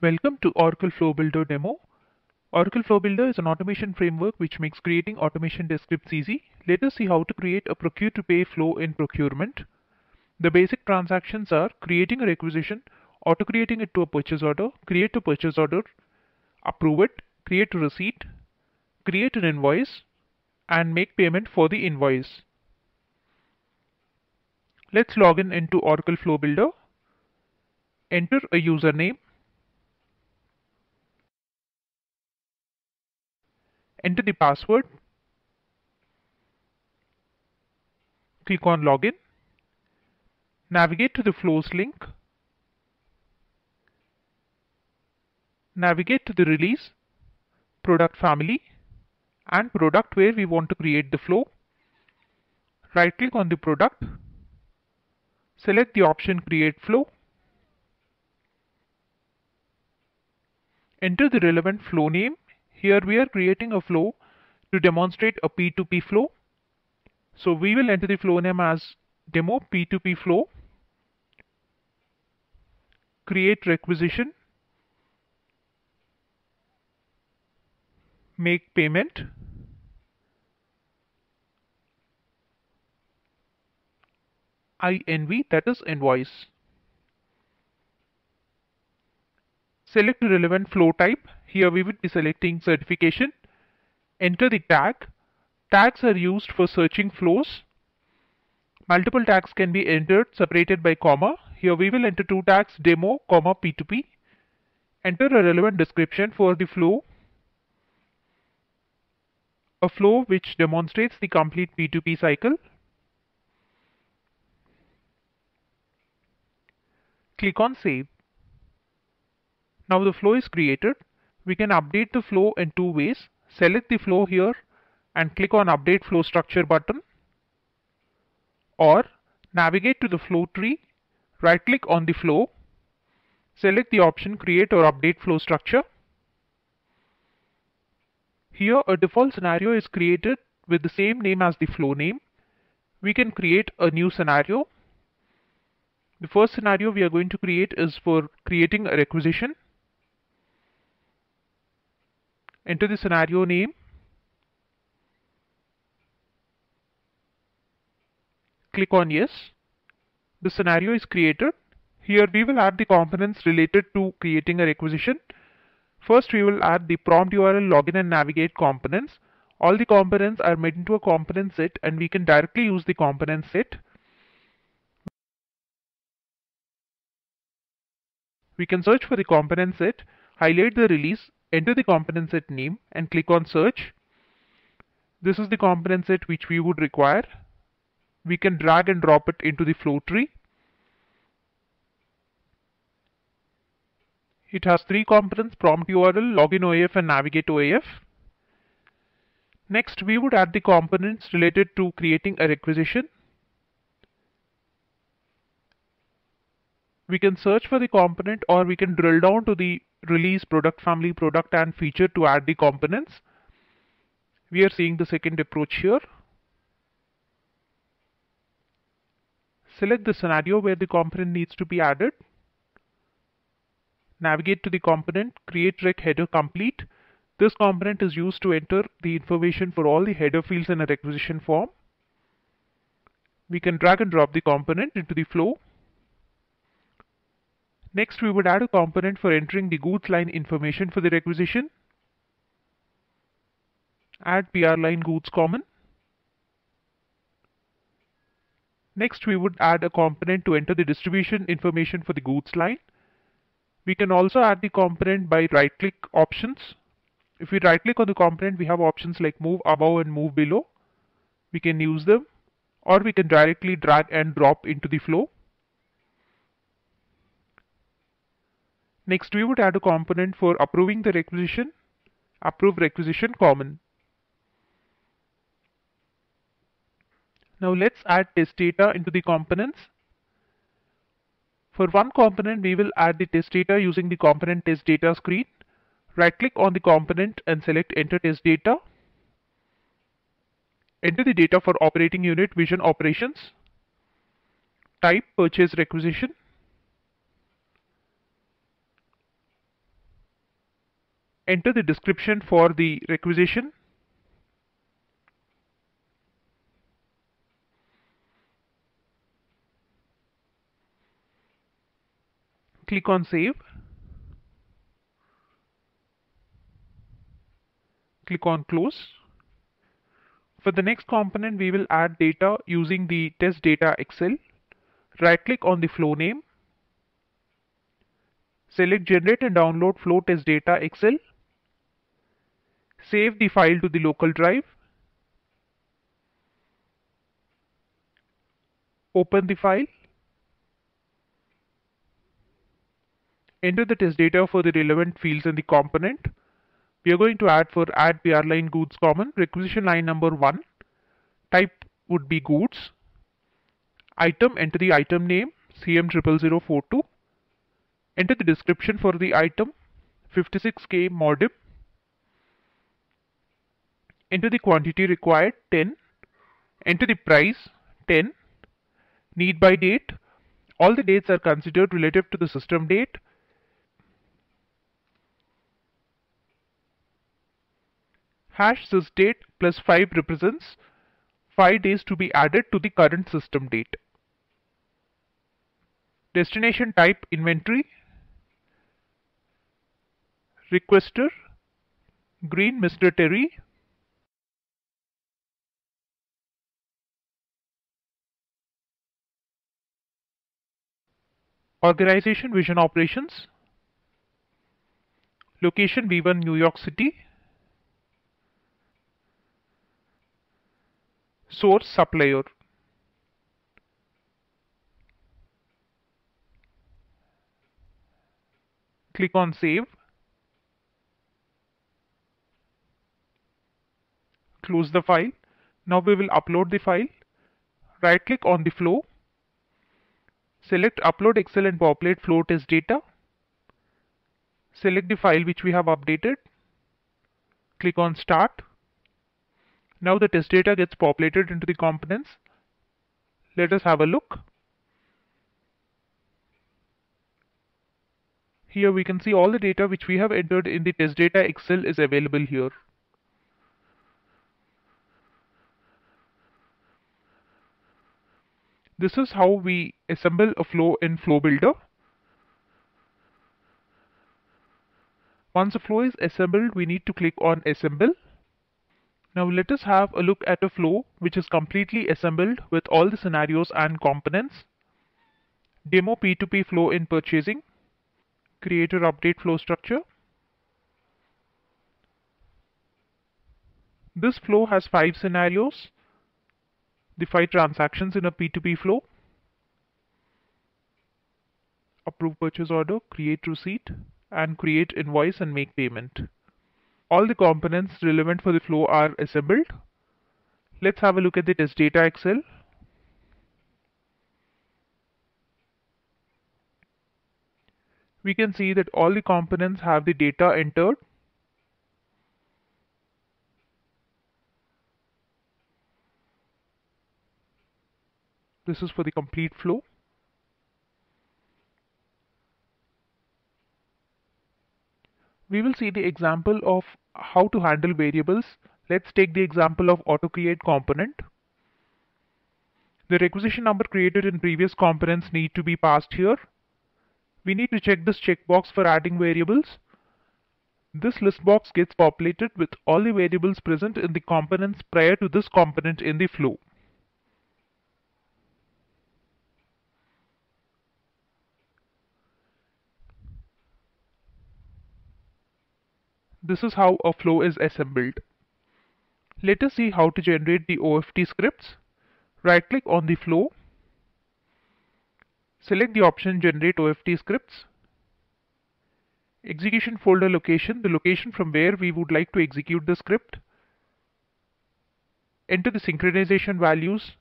Welcome to Oracle Flow Builder demo. Oracle Flow Builder is an automation framework which makes creating automation scripts easy. Let us see how to create a procure to pay flow in procurement. The basic transactions are creating a requisition, auto creating it to a purchase order, create a purchase order, approve it, create a receipt, create an invoice, and make payment for the invoice. Let's log in into Oracle Flow Builder. Enter a username. Enter the password. Click on Login. Navigate to the Flows link. Navigate to the Release, Product Family, and Product where we want to create the flow. Right click on the product. Select the option Create Flow. Enter the relevant flow name. Here we are creating a flow to demonstrate a P2P flow. So we will enter the flow name as demo P2P flow. Create requisition. Make payment. INV that is invoice. Select relevant flow type. Here we would be selecting certification. Enter the tag. Tags are used for searching flows. Multiple tags can be entered separated by comma. Here we will enter two tags demo, comma P2P. Enter a relevant description for the flow. A flow which demonstrates the complete P2P cycle. Click on save. Now the flow is created. We can update the flow in two ways. Select the flow here and click on update flow structure button or navigate to the flow tree, right click on the flow, select the option create or update flow structure. Here a default scenario is created with the same name as the flow name. We can create a new scenario. The first scenario we are going to create is for creating a requisition. Enter the scenario name. Click on yes. The scenario is created. Here we will add the components related to creating a requisition. First we will add the prompt URL login and navigate components. All the components are made into a component set and we can directly use the component set. We can search for the component set, highlight the release, enter the component set name and click on search. This is the component set which we would require. We can drag and drop it into the flow tree. It has three components, prompt URL, login OAF and navigate OAF. Next, we would add the components related to creating a requisition. We can search for the component or we can drill down to the release product family product and feature to add the components. We are seeing the second approach here. Select the scenario where the component needs to be added. Navigate to the component, create rec header complete. This component is used to enter the information for all the header fields in a requisition form. We can drag and drop the component into the flow. Next, we would add a component for entering the goods line information for the requisition. Add PR line goods common. Next, we would add a component to enter the distribution information for the goods line. We can also add the component by right click options. If we right click on the component, we have options like move above and move below. We can use them or we can directly drag and drop into the flow. Next, we would add a component for approving the requisition, approve requisition common. Now let's add test data into the components. For one component, we will add the test data using the component test data screen. Right click on the component and select enter test data. Enter the data for operating unit vision operations. Type purchase requisition. Enter the description for the requisition. Click on Save. Click on Close. For the next component, we will add data using the test data Excel. Right click on the flow name. Select generate and download flow test data Excel. Save the file to the local drive. Open the file. Enter the test data for the relevant fields in the component. We are going to add for add PR line goods common. Requisition line number 1 type would be goods. Item enter the item name CM00042 enter the description for the item 56k modem enter the quantity required 10 enter the price 10 need by date all the dates are considered relative to the system date hash sysdate plus 5 represents 5 days to be added to the current system date. Destination type inventory, requester, green Mr. Terry, Organization Vision Operations, Location V1 New York City, source supplier. Click on save. Close the file. Now we will upload the file. Right click on the flow select upload excel and populate flow test data select the file which we have updated click on start now the test data gets populated into the components. Let us have a look. Here we can see all the data which we have entered in the test data Excel is available here. This is how we assemble a flow in Flow Builder. Once a flow is assembled, we need to click on Assemble. Now let us have a look at a flow which is completely assembled with all the scenarios and components. Demo P2P flow in purchasing. Create or update flow structure. This flow has five scenarios. The five transactions in a P2P flow. Approve purchase order, create receipt, and create invoice and make payment all the components relevant for the flow are assembled. Let's have a look at the test data Excel. We can see that all the components have the data entered. This is for the complete flow. we will see the example of how to handle variables. Let's take the example of auto create component. The requisition number created in previous components need to be passed here. We need to check this checkbox for adding variables. This list box gets populated with all the variables present in the components prior to this component in the flow. This is how a flow is assembled. Let us see how to generate the OFT scripts. Right click on the flow. Select the option Generate OFT scripts. Execution folder location, the location from where we would like to execute the script. Enter the synchronization values,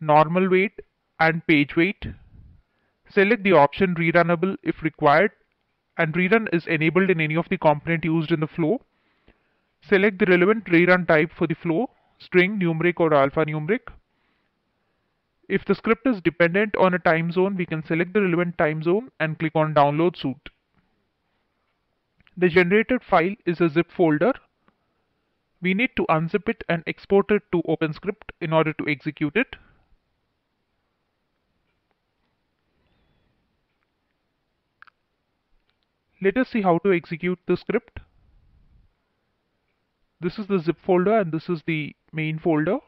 normal wait and page wait. Select the option Rerunnable if required and rerun is enabled in any of the component used in the flow. Select the relevant rerun type for the flow, string, numeric or alphanumeric. If the script is dependent on a time zone, we can select the relevant time zone and click on download suit. The generated file is a zip folder. We need to unzip it and export it to OpenScript in order to execute it. Let us see how to execute the script. This is the zip folder and this is the main folder.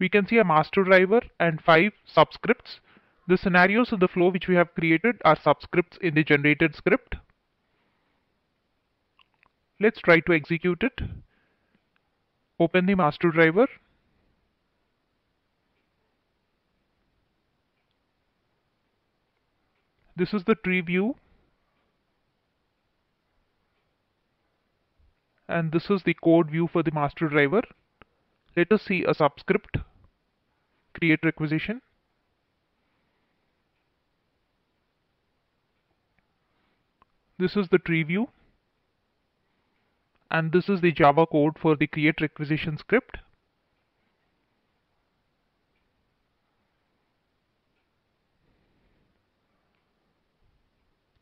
We can see a master driver and five subscripts. The scenarios in the flow which we have created are subscripts in the generated script. Let's try to execute it. Open the master driver. This is the tree view and this is the code view for the master driver. Let us see a subscript create requisition. This is the tree view and this is the Java code for the create requisition script.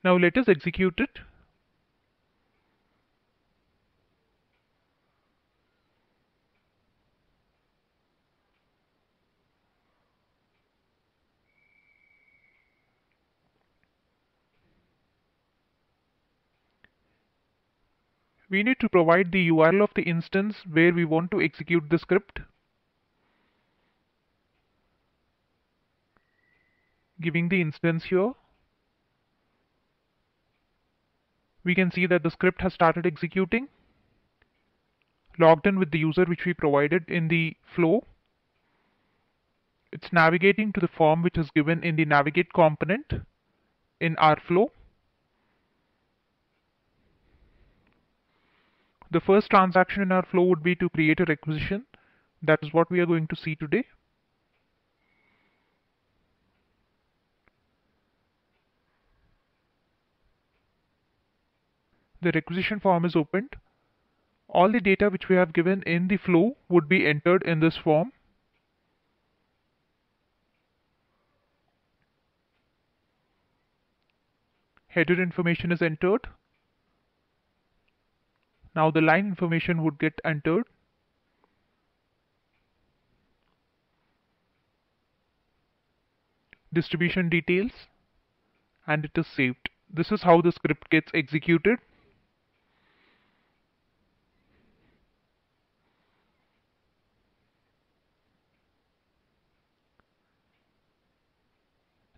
Now let us execute it. We need to provide the URL of the instance where we want to execute the script. Giving the instance here. We can see that the script has started executing. Logged in with the user which we provided in the flow. It's navigating to the form which is given in the navigate component in our flow. The first transaction in our flow would be to create a requisition. That is what we are going to see today. The requisition form is opened. All the data which we have given in the flow would be entered in this form. Header information is entered. Now the line information would get entered. Distribution details and it is saved. This is how the script gets executed.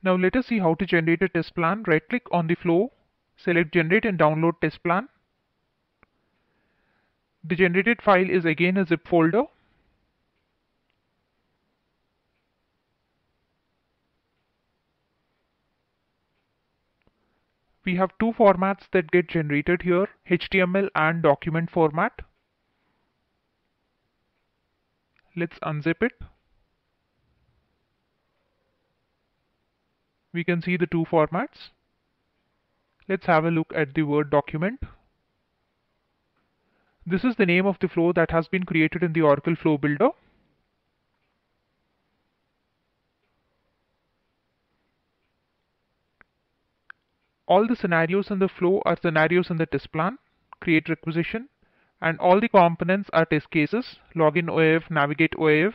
Now let us see how to generate a test plan. Right click on the flow, select generate and download test plan. The generated file is again a zip folder. We have two formats that get generated here, HTML and document format. Let's unzip it. We can see the two formats. Let's have a look at the Word document. This is the name of the flow that has been created in the Oracle Flow Builder. All the scenarios in the flow are scenarios in the test plan, create requisition, and all the components are test cases, login OAF, navigate OAF.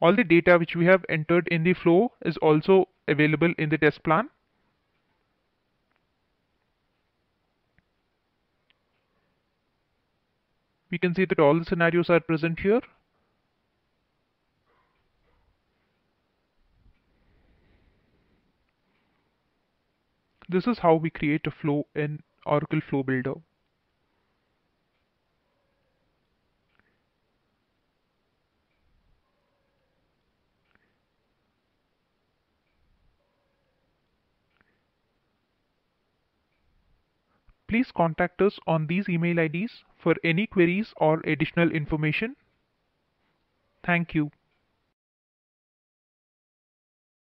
All the data which we have entered in the flow is also available in the test plan. We can see that all the scenarios are present here. This is how we create a flow in Oracle Flow Builder. Please contact us on these email IDs for any queries or additional information. Thank you.